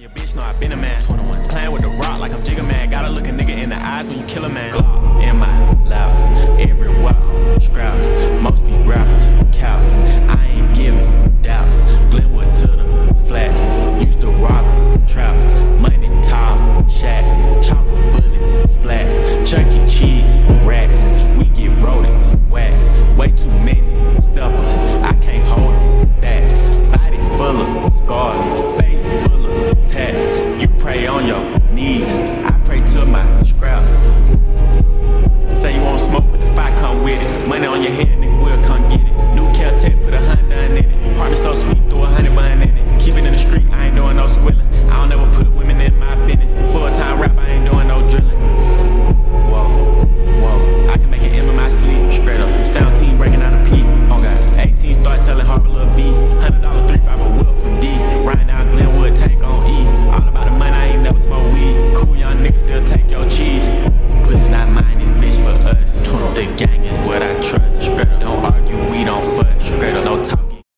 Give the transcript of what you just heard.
Your bitch know I been a man. 21. Playing with the rock like I'm Jigga Man. Gotta look a nigga in the eyes when you kill a man.